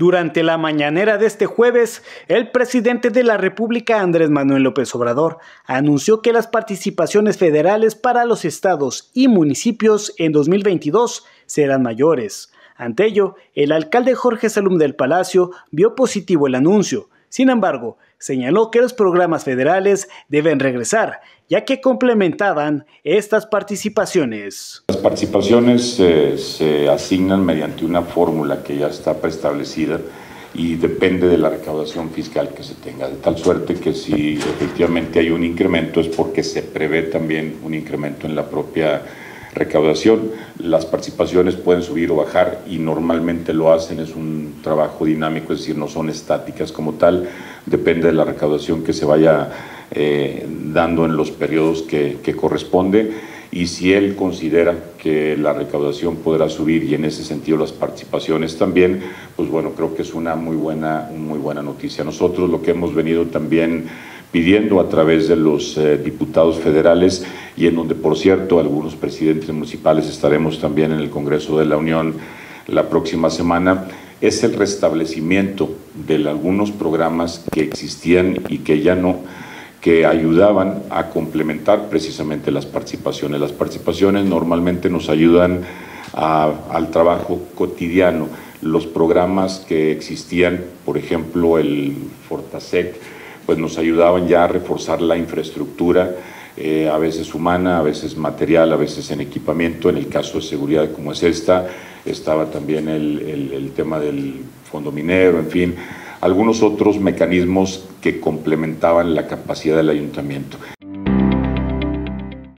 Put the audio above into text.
Durante la mañanera de este jueves, el presidente de la República, Andrés Manuel López Obrador, anunció que las participaciones federales para los estados y municipios en 2022 serán mayores. Ante ello, el alcalde Jorge Salum del Palacio vio positivo el anuncio. Sin embargo, señaló que los programas federales deben regresar, ya que complementaban estas participaciones. Las participaciones eh, se asignan mediante una fórmula que ya está preestablecida y depende de la recaudación fiscal que se tenga, de tal suerte que si efectivamente hay un incremento es porque se prevé también un incremento en la propia recaudación. Las participaciones pueden subir o bajar y normalmente lo hacen, es un trabajo dinámico, es decir, no son estáticas como tal, depende de la recaudación que se vaya eh, dando en los periodos que, que corresponde y si él considera que la recaudación podrá subir y en ese sentido las participaciones también, pues bueno, creo que es una muy buena, muy buena noticia. Nosotros lo que hemos venido también pidiendo a través de los eh, diputados federales y en donde, por cierto, algunos presidentes municipales estaremos también en el Congreso de la Unión la próxima semana, es el restablecimiento de algunos programas que existían y que ya no que ayudaban a complementar precisamente las participaciones. Las participaciones normalmente nos ayudan al trabajo cotidiano. Los programas que existían, por ejemplo, el Fortasec, pues nos ayudaban ya a reforzar la infraestructura, eh, a veces humana, a veces material, a veces en equipamiento. En el caso de seguridad como es esta, estaba también el, el tema del fondo minero, en fin algunos otros mecanismos que complementaban la capacidad del ayuntamiento.